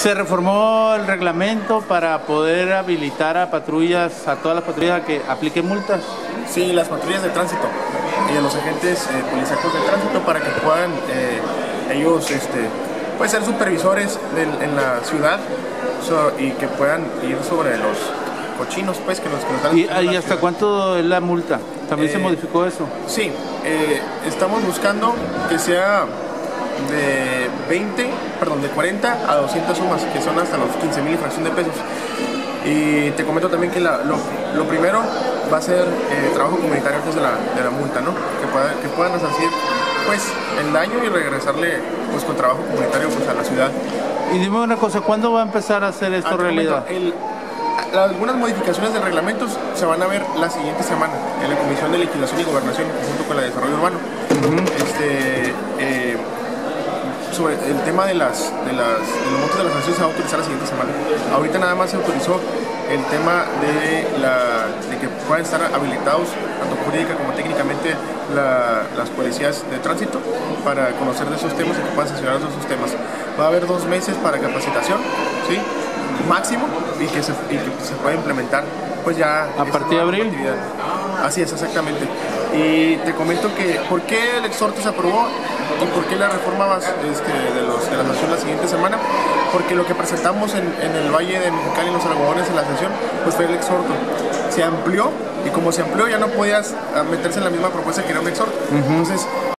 Se reformó el reglamento para poder habilitar a patrullas, a todas las patrullas a que apliquen multas. Sí, las patrullas de tránsito y a los agentes eh, policíacos de tránsito para que puedan eh, ellos este, pues, ser supervisores del- en la ciudad so- y que puedan ir sobre los cochinos pues que nos, que nos dan ¿Y, hasta ciudad. cuánto es la multa? ¿También se Eh, modificó eso? Sí, eh, estamos buscando que sea de 20, perdón, de 40 a 200 sumas, que son hasta los 15 mil y fracción de pesos. Y te comento también que la- lo, lo primero va a ser eh, trabajo comunitario antes de la, de la multa, ¿no? Que, pueda- que puedan resarcir pues, el daño y regresarle pues, con trabajo comunitario pues, a la ciudad. Y dime una cosa, ¿cuándo va a empezar a hacer esto Ah, realidad? el- algunas modificaciones de reglamentos se van a ver la siguiente semana en la Comisión de Legislación y Gobernación junto con la de Desarrollo Urbano. este, eh, sobre el tema de, las, de, las, de los montos de las sanciones se va a autorizar la siguiente semana. Ahorita nada más se autorizó el tema de, la, de que puedan estar habilitados, tanto jurídica como técnicamente, la- las policías de tránsito para conocer de esos temas y que puedan sancionar de esos temas. Va a haber dos meses para capacitación, ¿sí? máximo, y que se, y que se pueda implementar pues ya ¿A partir de abril? normatividad. Así es, exactamente. Y te comento que por qué el exhorto se aprobó y por qué la reforma este, de, los, de la sanción la siguiente semana. Porque lo que presentamos en, en el Valle de Mexicali y los algodones en la sesión, pues fue el exhorto. Se amplió y como se amplió ya no podías meterse en la misma propuesta que era un exhorto. Entonces